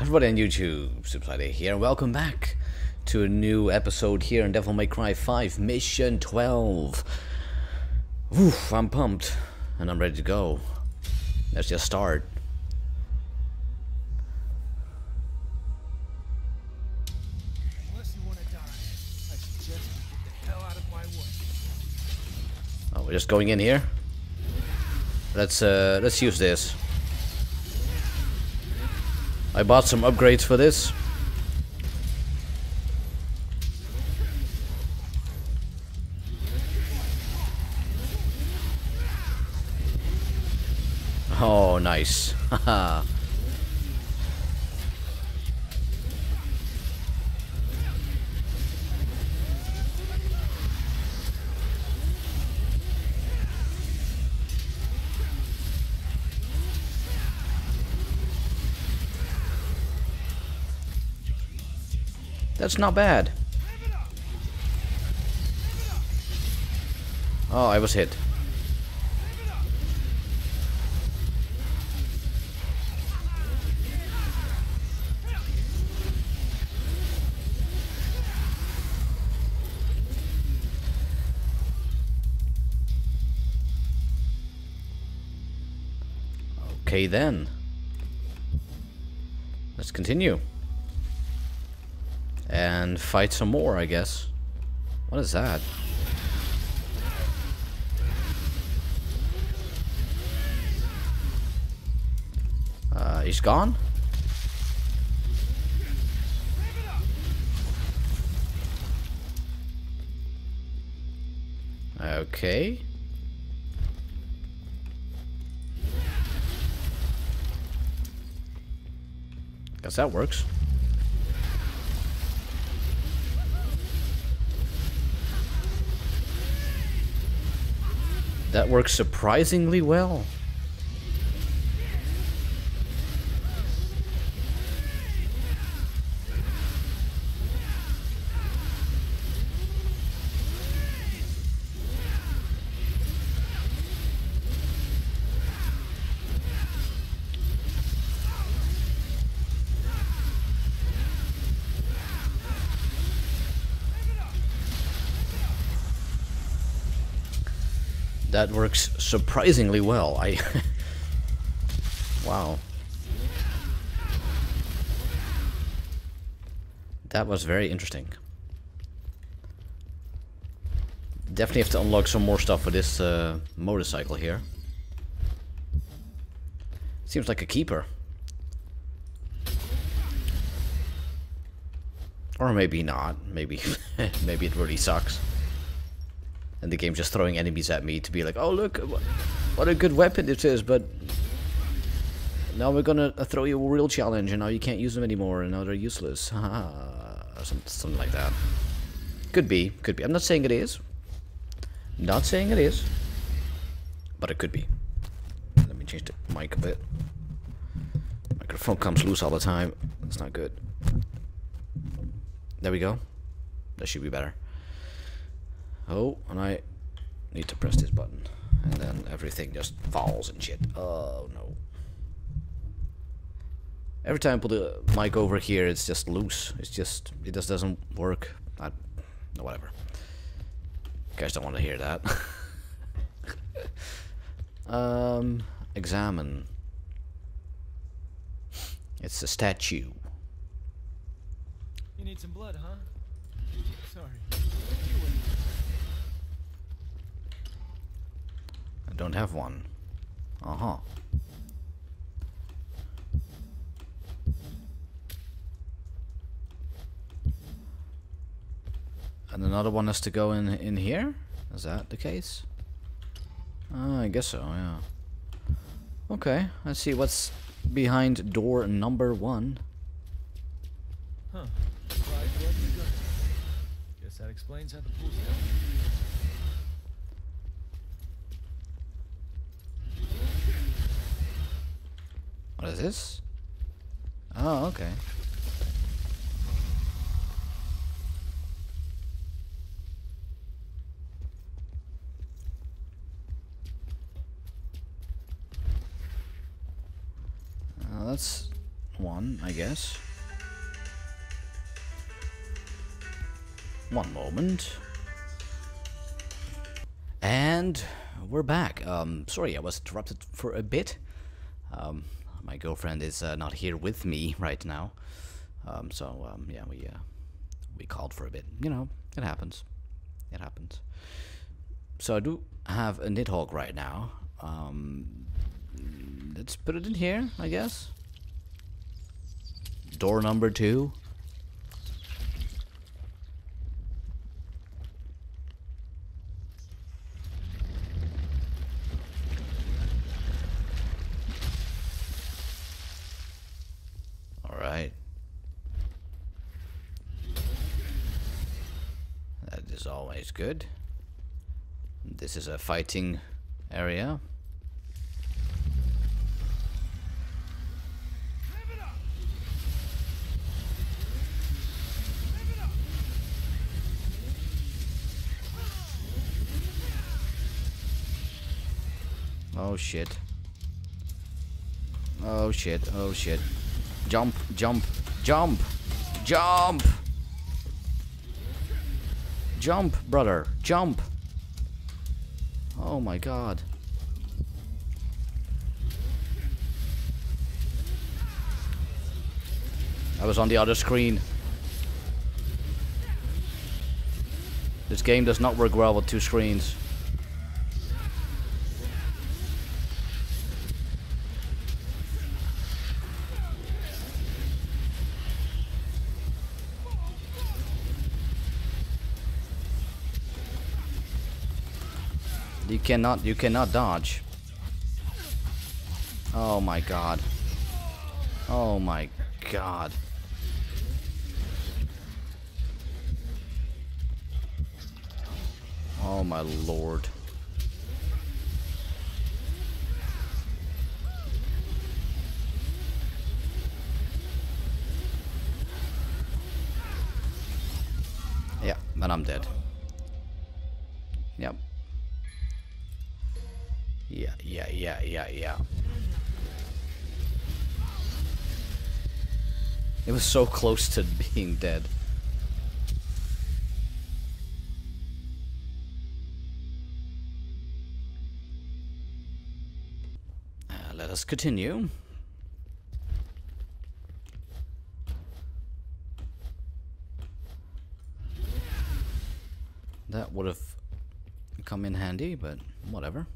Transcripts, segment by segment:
Everybody on YouTube, SuperSlider here, and welcome back to a new episode here in Devil May Cry 5 Mission 12. Oof, I'm pumped, and I'm ready to go. Let's just start. Unless you want to die, I suggest you get the hell out of my way. Oh, we're just going in here. Let's uh, let's use this. I bought some upgrades for this. Oh, nice. Haha. That's not bad. Oh, I was hit. Okay then. Let's continue. And fight some more, I guess. What is that? Uh, he's gone? Okay. Guess that works. That works surprisingly well. That works surprisingly well. I Wow. That was very interesting. Definitely have to unlock some more stuff for this uh, motorcycle here. Seems like a keeper. Or maybe not. Maybe maybe it really sucks. And the game's just throwing enemies at me to be like, oh look, what a good weapon this is, but now we're gonna throw you a real challenge, and now you can't use them anymore, and now they're useless. something like that. Could be, could be. I'm not saying it is. Not saying it is. But it could be. Let me change the mic a bit. Microphone comes loose all the time. That's not good. There we go. That should be better. Oh, and I need to press this button. And then everything just falls and shit. Oh, no. Every time I put the mic over here, it's just loose. It's just, it just doesn't work. I, whatever. You guys don't want to hear that. um, examine. It's a statue. You need some blood, huh? Sorry. I don't have one. Uh-huh. And another one has to go in in here? Is that the case? Uh, I guess so, yeah. Okay, let's see what's behind door number one. Huh. Guess that explains how the pool's down. What is this? Oh, okay. Uh, that's one, I guess. One moment. And we're back. Um, sorry, I was interrupted for a bit. Um, my girlfriend is uh, not here with me right now. Um, so, um, yeah, we, uh, we called for a bit. You know, it happens. It happens. So I do have a Nidhogg right now. Um, let's put it in here, I guess. Door number two. Alright. That is always good. This is a fighting area. Oh shit. Oh shit, oh shit. Jump, jump, jump, jump! Jump, brother, jump! Oh my god. I was on the other screen. This game does not work well with two screens. Cannot, you cannot dodge. Oh my god. Oh my god. Oh my lord. Yeah, then I'm dead. Yeah, yeah, yeah, yeah, yeah. It was so close to being dead. Uh, let us continue. That would have come in handy, but whatever.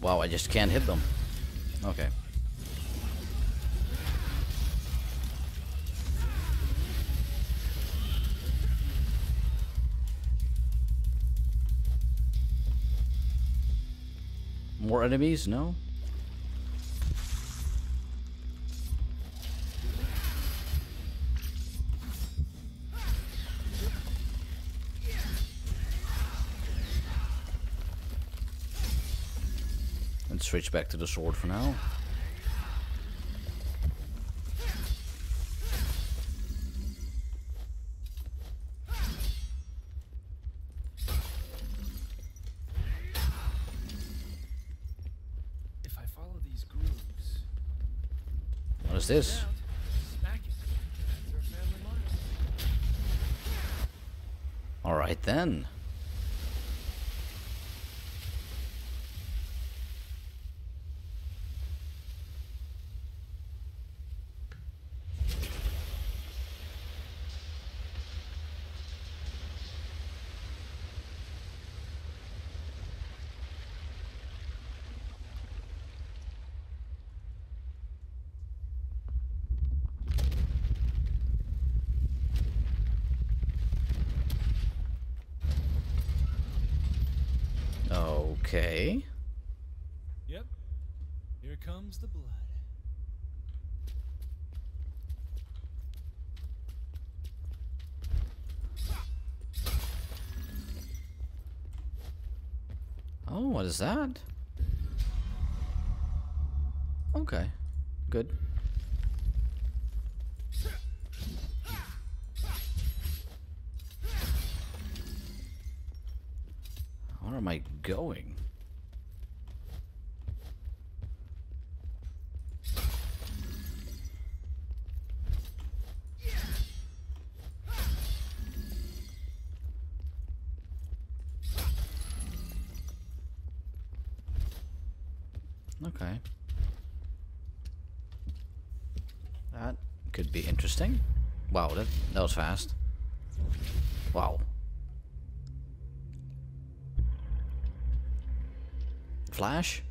Wow, I just can't hit them. Okay. More enemies? No? Switch back to the sword for now. If I follow these grooves, What is this? out, smack it. They're a family mile. Alright then. Okay. Yep. Here comes the blood. Oh, what is that? Okay. Good. Where am I going? Okay. That could be interesting. Wow, that, that was fast. Wow. Flash?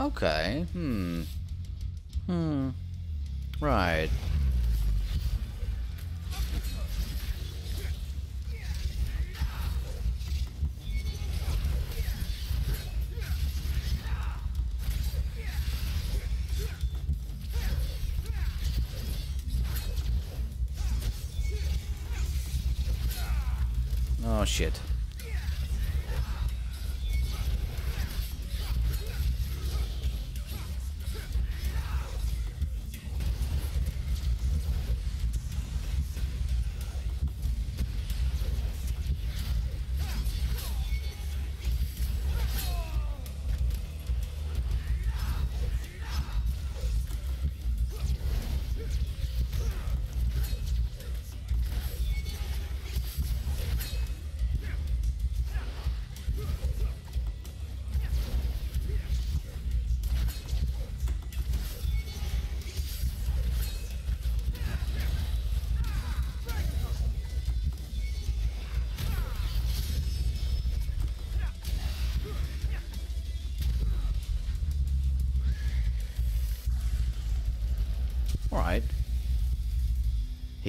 Okay. Hmm. Hmm. Right.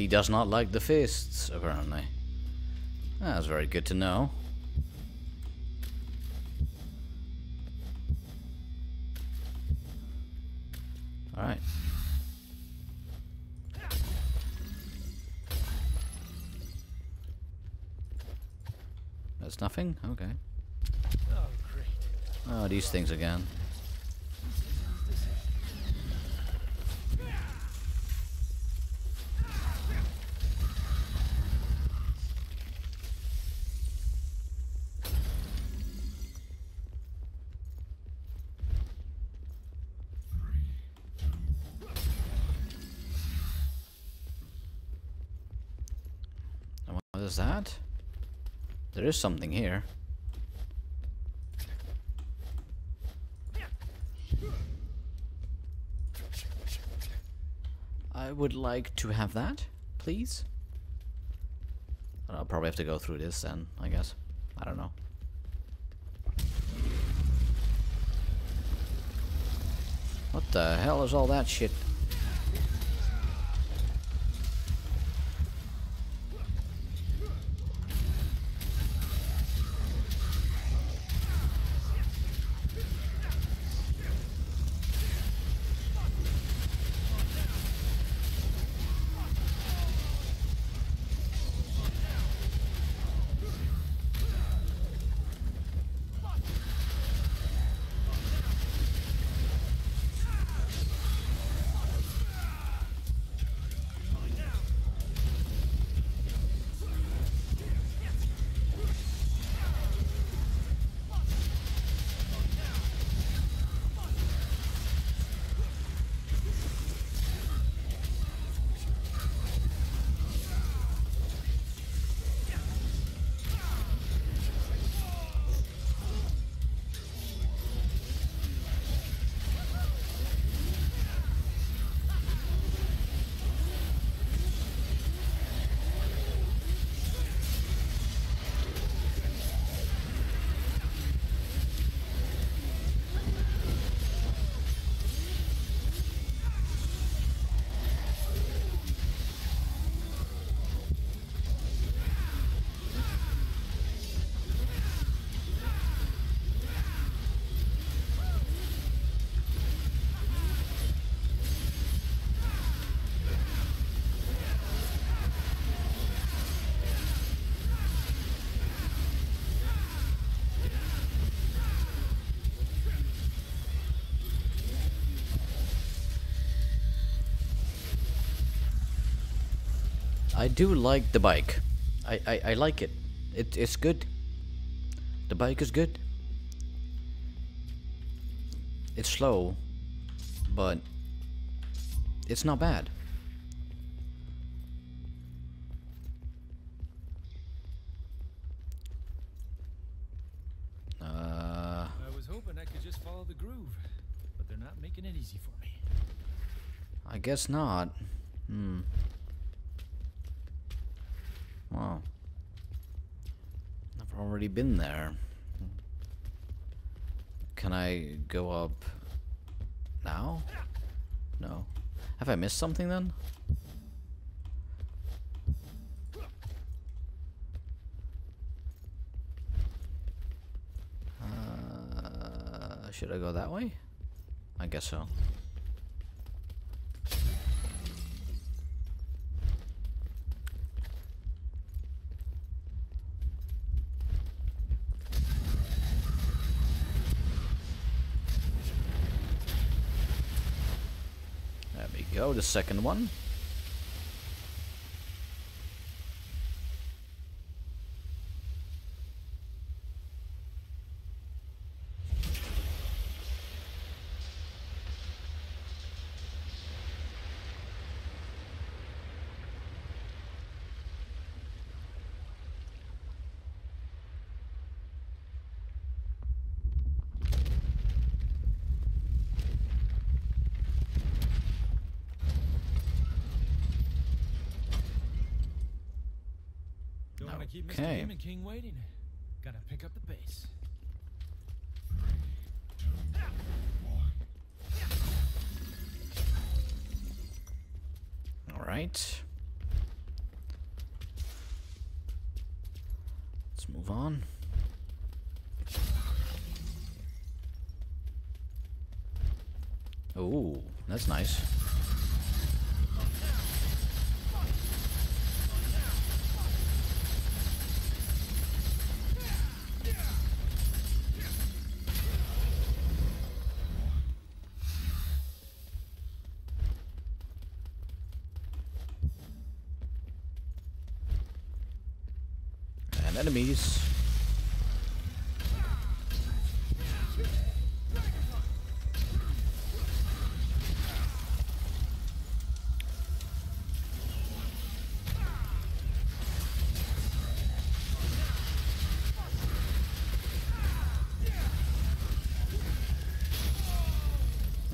He does not like the fists, apparently. That's very good to know. Alright. That's nothing? Okay. Oh, great. Oh, these things again. And What is that? There is something here. I would like to have that, please. I'll probably have to go through this then, I guess. I don't know. What the hell is all that shit? I do like the bike. I, I, I like it. it. It's good. The bike is good. It's slow, but it's not bad. Uh, I was hoping I could just follow the groove, but they're not making it easy for me. I guess not. Hmm. Wow. I've already been there. Can I go up now? No. Have I missed something then? Uh, should I go that way? I guess so. There we go, the second one. Demon King waiting. Gotta pick up the pace. Alright. Let's move on. Oh, that's nice. And enemies.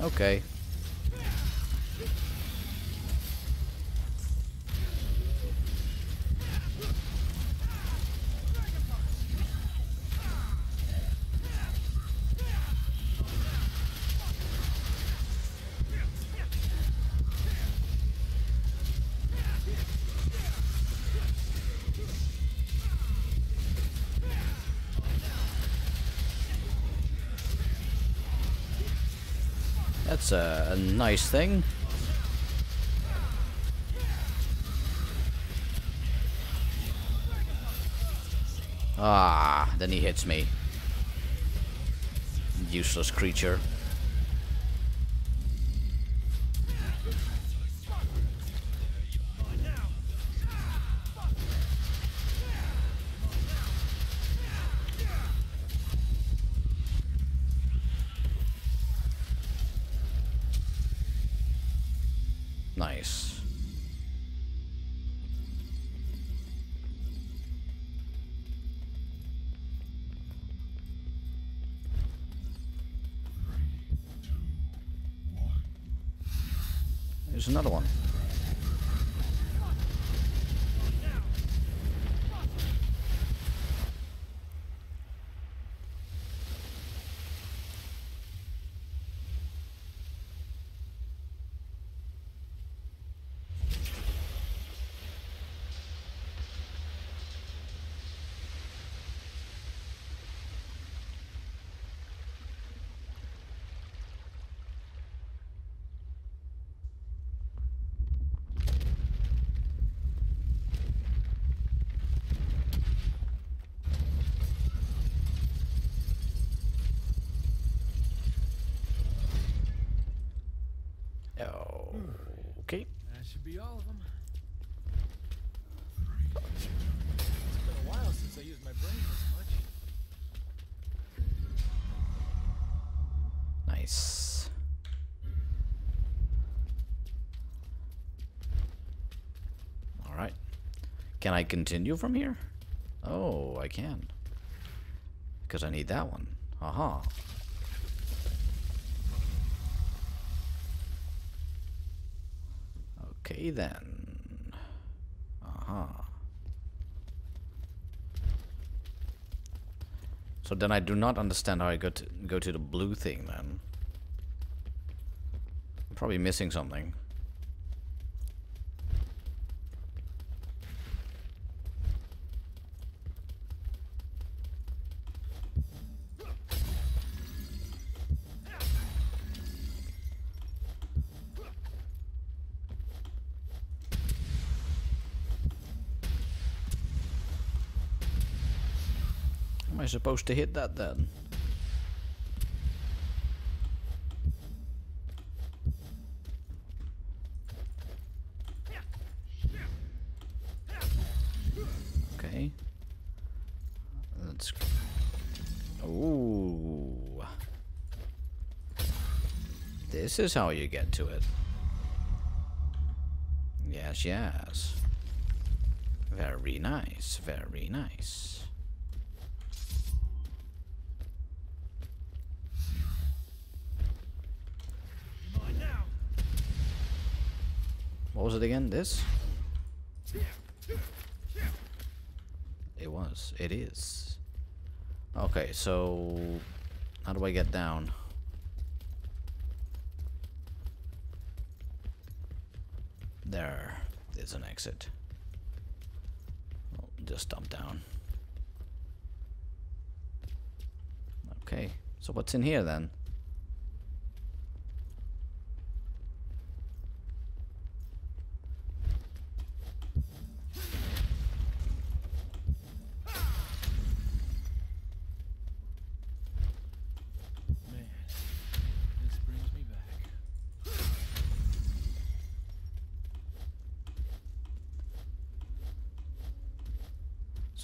Okay. That's a, a nice thing. Ah, then he hits me. Useless creature. Another one. Okay. That should be all of them. It's been a while since I used my brain this much. Nice. Alright. Can I continue from here? Oh, I can. Because I need that one. Aha. Okay then. Aha. So then I do not understand how I got to go to the blue thing then. I'm probably missing something. I supposed to hit that then? Okay. Let's. Ooh. This is how you get to it. Yes, yes. Very nice, very nice. What was it again? This? It was. It is. Okay, so how do I get down? There is an exit. I'll just dump down. Okay, so what's in here then? Man, this brings me back.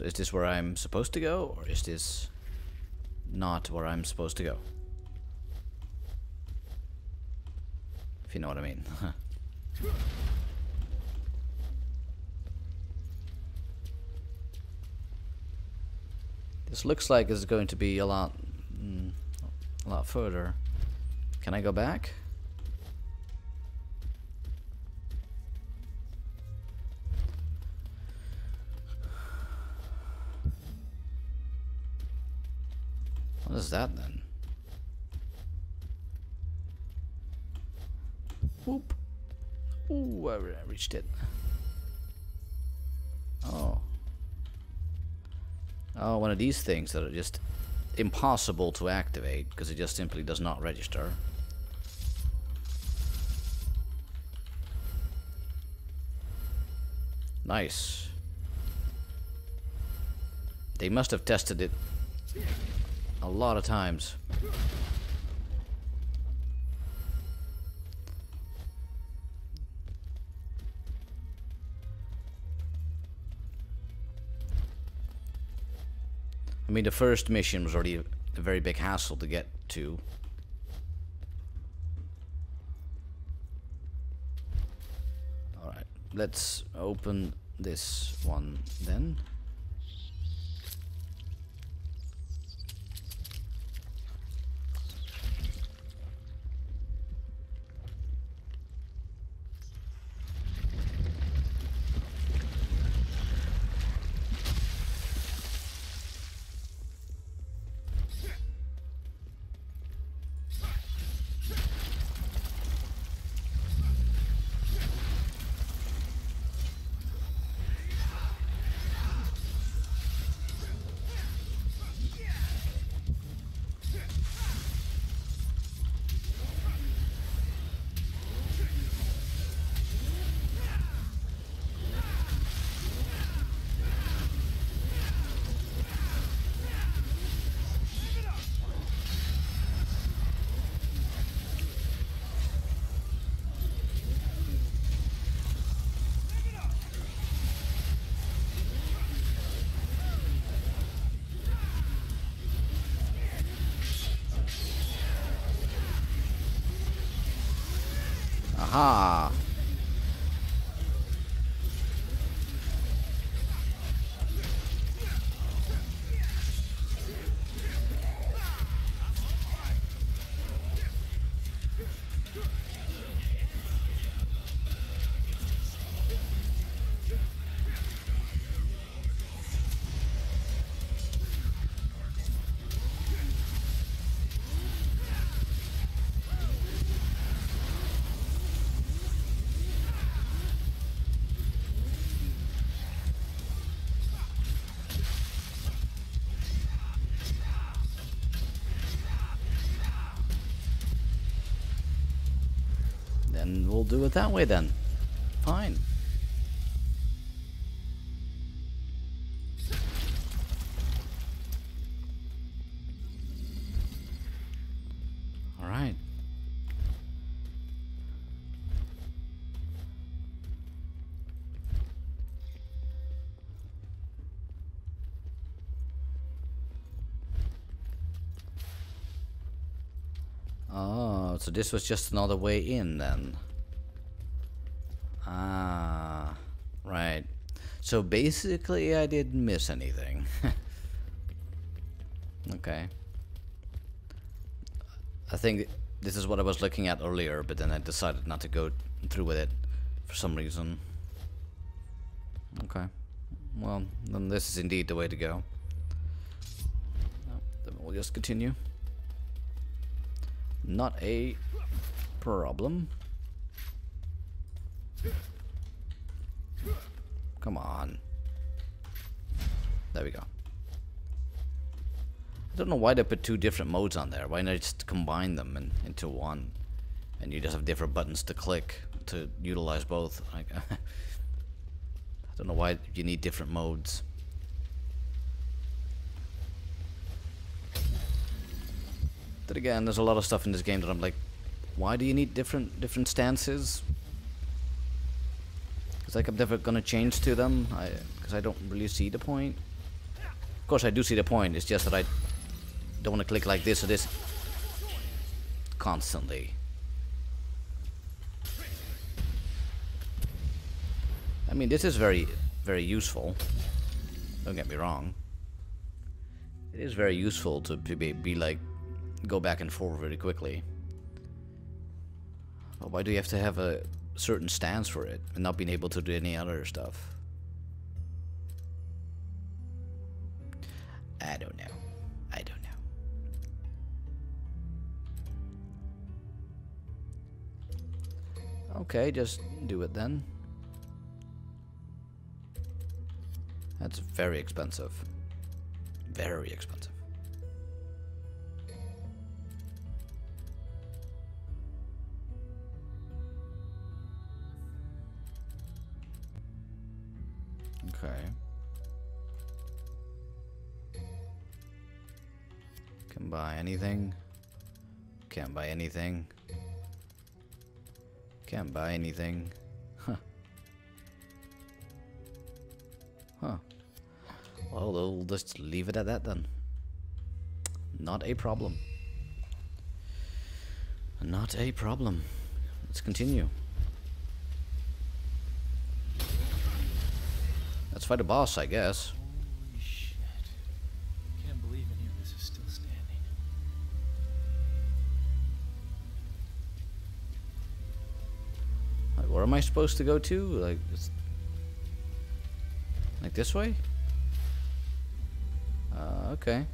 Is this where I'm supposed to go, or is this not where I'm supposed to go? If you know what I mean. this looks like it's going to be a lot, mm, a lot further. Can I go back? That then? Whoop. Ooh, I reached it. Oh. Oh, one of these things that are just impossible to activate because it just simply does not register. Nice. They must have tested it a lot of times. I mean, the first mission was already a very big hassle to get to. Alright, let's open this one then. Aha! Then we'll do it that way then. This was just another way in then. Ah, right. So basically I didn't miss anything. okay. I think this is what I was looking at earlier, but then I decided not to go through with it for some reason. Okay. Well, then this is indeed the way to go. Then we'll just continue. Not a problem. Come on. There we go. I don't know why they put two different modes on there. Why not just combine them in, into one? And you just have different buttons to click to utilize both. I don't know why you need different modes. Then again, there's a lot of stuff in this game that I'm like, why do you need different different stances? It's like I'm never gonna change to them, because I, I don't really see the point. Of course, I do see the point. It's just that I don't want to click like this or this constantly. I mean, this is very, very useful. Don't get me wrong. It is very useful to be, be like go back and forth very quickly. Why do you have to have a certain stance for it and not being able to do any other stuff? I don't know. I don't know. Okay, just do it then. That's very expensive. Very expensive. Can buy anything. Can't buy anything. Can't buy anything. Huh. Huh. Well, we'll just leave it at that then. Not a problem. Not a problem. Let's continue. Let's fight a boss, I guess. Supposed to go to? Like, like this way? Uh, okay.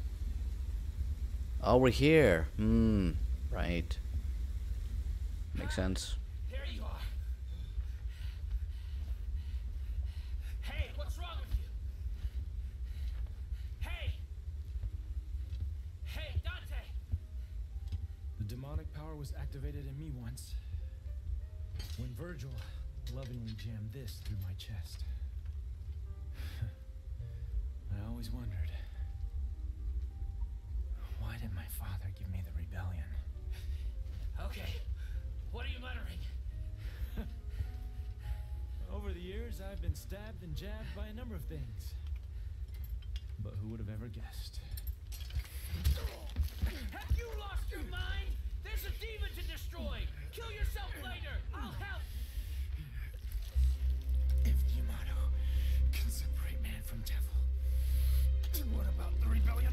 Oh, we're here. Hmm. Right. Makes sense. This through my chest. I always wondered. Why did my father give me the rebellion? Okay, what are you muttering? Over the years, I've been stabbed and jabbed by a number of things. But who would have ever guessed? Have you lost your mind? There's a demon to destroy! Kill yourself later! I'll help! From devil, what about the rebellion?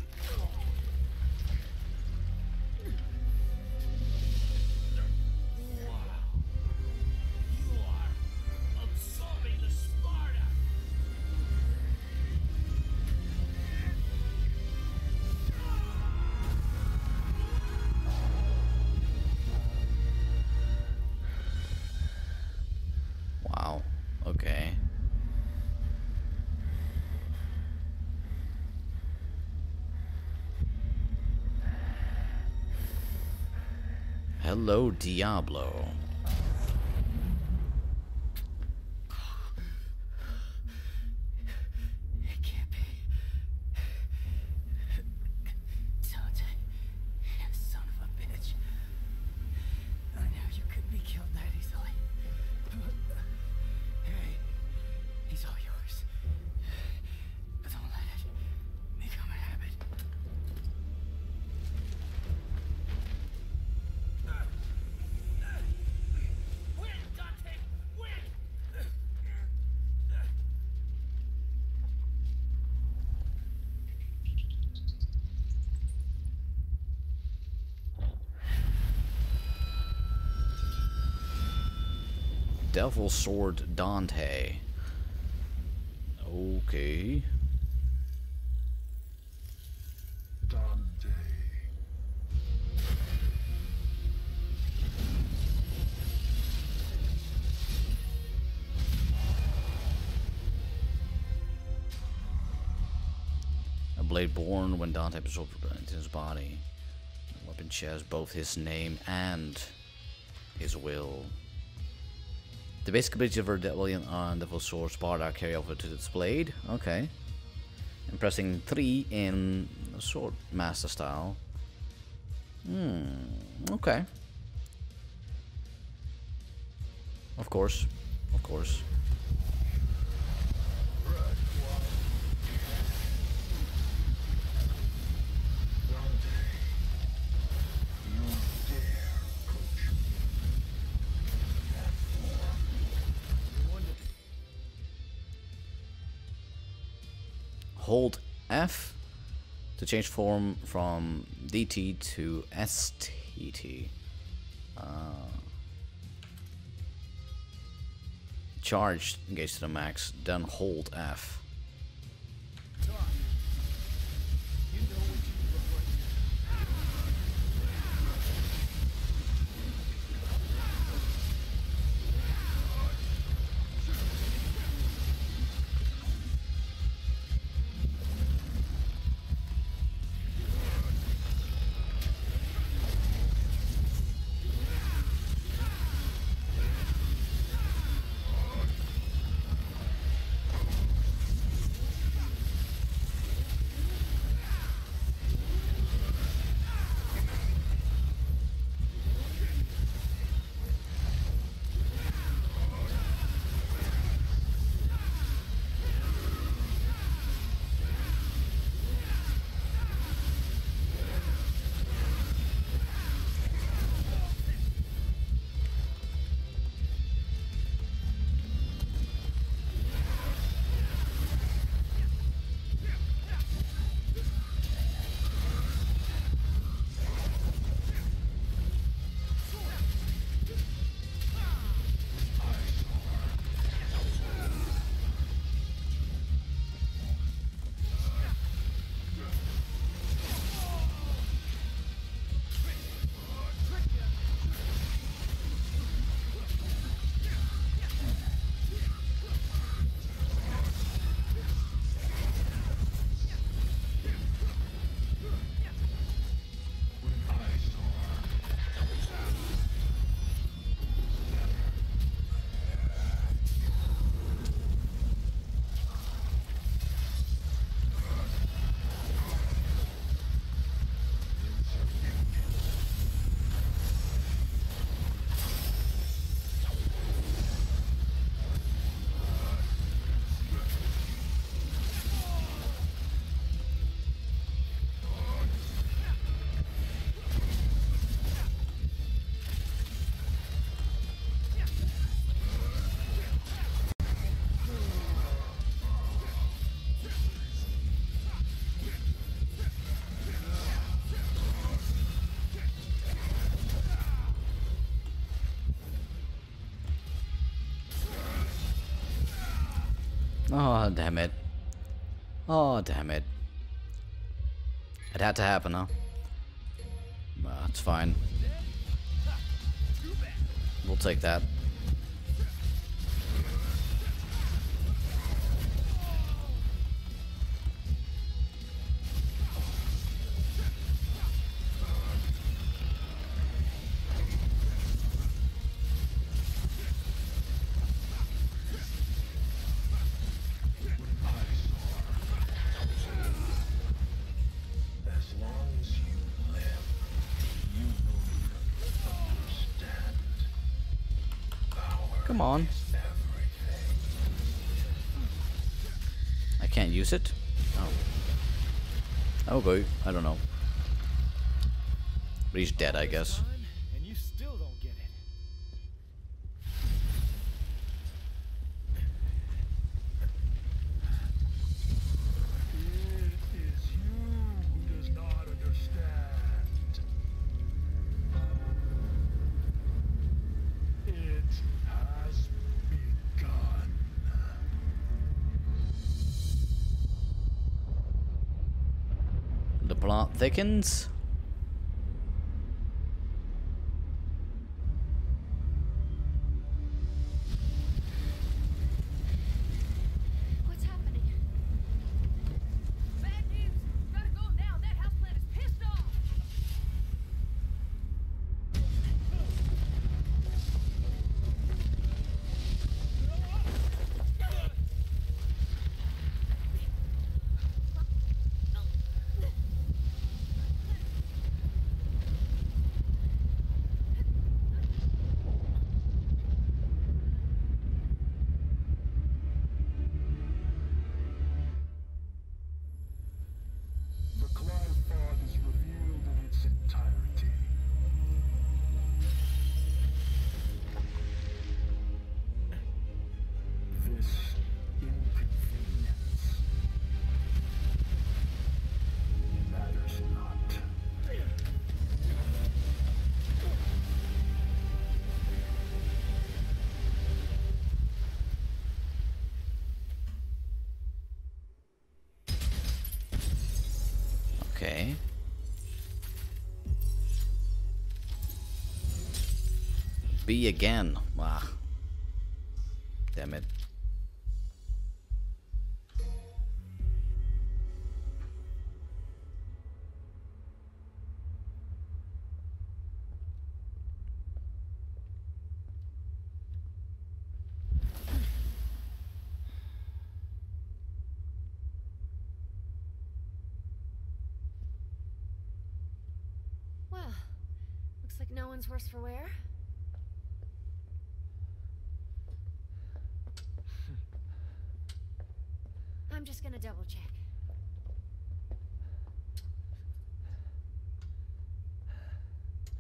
Hello, Diablo. Devil Sword Dante. Okay. Dante. A blade born when Dante absorbed his body. The weapon shares both his name and his will. The basic ability of Rebellion on Devil Sword Sparta carry over to its blade. Okay. And pressing 3 in Sword Master style. Hmm. Okay. Of course. Of course. Hold F to change form from DT to SDT. Uh, charge engage to the max, then hold F. Oh, damn it. Oh, damn it. It had to happen, huh? It's fine. We'll take that. Use it? Oh. Okay, I don't know. But he's dead, I guess. Plot thickens. B again. Ah. Damn it. Well, looks like no one's worse for wear. I'm just gonna double check.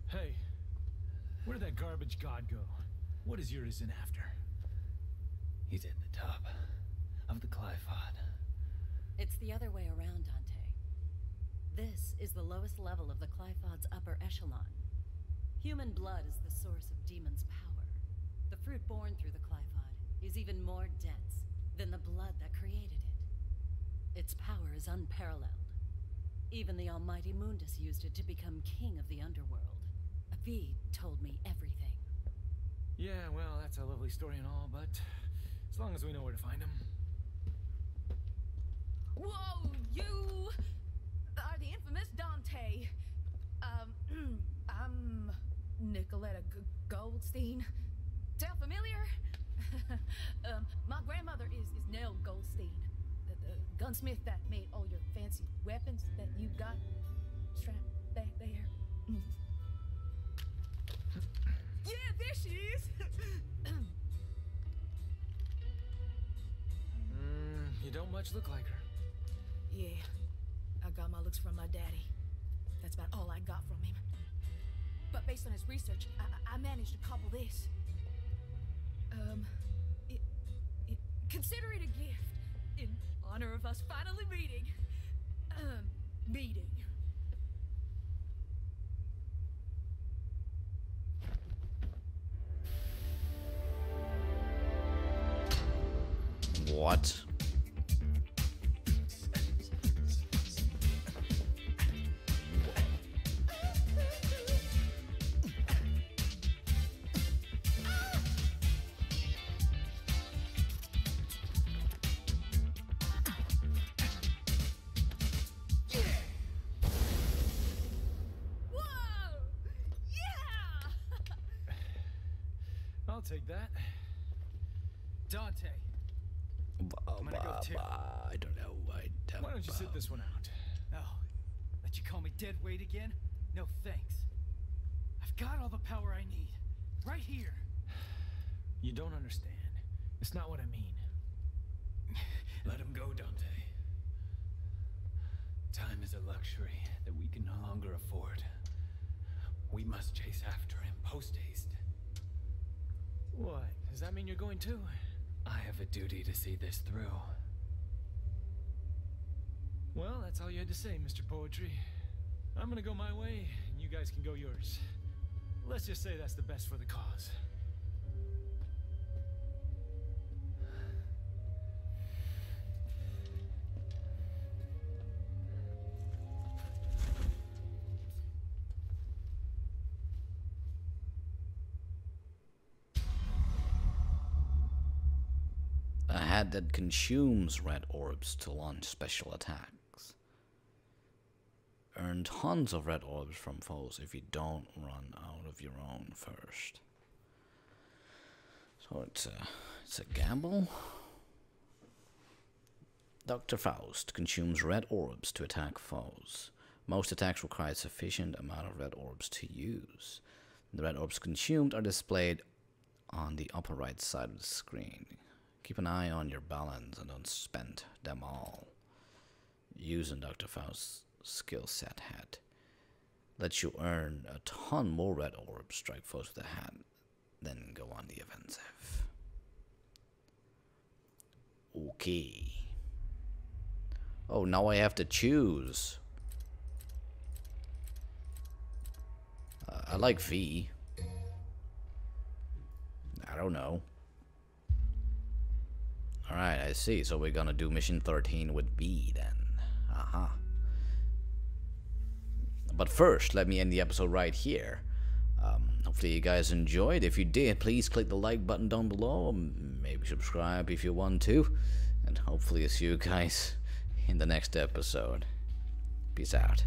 Hey, where'd that garbage god go? What is Urizen after? He's at the top of the Qliphoth. It's the other way around, Dante. This is the lowest level of the Qliphoth's upper echelon. Human blood is the source of demon's power. The fruit born through the Qliphoth is even more dense than the blood that created it. Its power is unparalleled. Even the almighty Mundus used it to become king of the underworld. Avid told me everything. Yeah, well, that's a lovely story and all, but as long as we know where to find him. Whoa, you are the infamous Dante. Um, I'm Nicoletta G- Goldstein. Sound familiar? um, my grandmother is, is Nell Goldstein, the, the gunsmith that made all your fancy weapons that you got strapped back there. yeah, there she is. Mm, you don't much look like her. Yeah, I got my looks from my daddy. That's about all I got from him. But based on his research, I, I- managed to cobble this. Um, it, it, consider it a gift in honor of us finally meeting. Um, meeting. not. I'll take that. Dante. I'm gonna go too. I don't know. I don't why don't you sit this one out? Oh, let you call me dead weight again? No thanks. I've got all the power I need. Right here. You don't understand. It's not what I mean. Let him go, Dante. Time is a luxury that we can no longer afford. We must chase after him post haste. What? Does that mean you're going too? I have a duty to see this through. Well, that's all you had to say, Mr. Poetry. I'm gonna go my way, and you guys can go yours. Let's just say that's the best for the cause. That consumes red orbs to launch special attacks. Earn tons of red orbs from foes if you don't run out of your own first. So it's a, it's a gamble. Dr. Faust consumes red orbs to attack foes. Most attacks require a sufficient amount of red orbs to use. The red orbs consumed are displayed on the upper right side of the screen. Keep an eye on your balance and don't spend them all. Using Dr. Faust's skill set hat lets you earn a ton more red orbs, strike foes with a hat, then go on the offensive. Okay. Oh, now I have to choose. Uh, I like V. I don't know. Alright, I see. So we're gonna do mission 13 with V then. Aha. But first, let me end the episode right here. Um, hopefully you guys enjoyed. If you did, please click the like button down below. Maybe subscribe if you want to. And hopefully I'll see you guys in the next episode. Peace out.